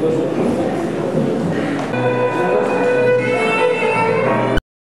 Duas